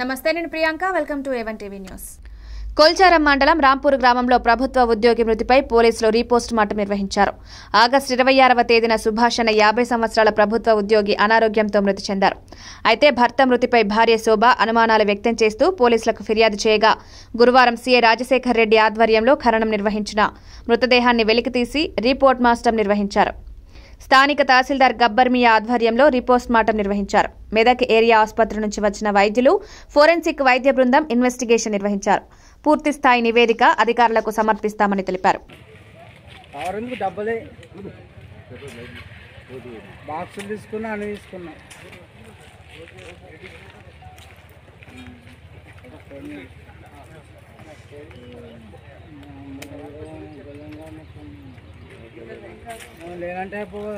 నమస్తే నేను Priyanka. Welcome to A one TV news. Kolcharam మండలం రాంపూర్ గ్రామంలో ప్రభుత్వ ఉద్యోగి మృతిపై పోలీసులు రీపోస్ట్ మార్టం నిర్వహించారు. ఆగస్టు ఇరవై ఆరవ తేదీన సుభాష్ అనే యాభై సంవత్సరాల ప్రభుత్వ ఉద్యోగి అనారోగ్యంతో మృతి చెందారు. అయితే భర్త మృతిపై భార్య శోభ అనుమానాలు వ్యక్తం చేస్తూ పోలీసులకు ఫిర్యాదు చేయగా గురువారం సీఏ రాజశేఖర్ రెడ్డి ఆధ్వర్యంలో ఖననం నిర్వహించిన మృతదేహాన్ని వెలికితీసి రీపోర్ట్ మాస్టం నిర్వహించారు. స్థానిక తహసీల్దార్ గబ్బర్ మియా ఆధ్వర్యంలో రిపోస్ట్ మార్టం నిర్వహించారు. మెదక్ ఏరియా ఆసుపత్రి నుంచి వచ్చిన వైద్యులు ఫోరెన్సిక్ వైద్య బృందం ఇన్వెస్టిగేషన్ నిర్వహించారు. పూర్తి స్థాయి నివేదిక అధికారులకు సమర్పిస్తామని తెలిపారు. ఆరెంజ్ డబ్బలే. బాక్సులు తీసుకున్నా అన్ని తీసుకున్నా. లేదంటే అయిపోదు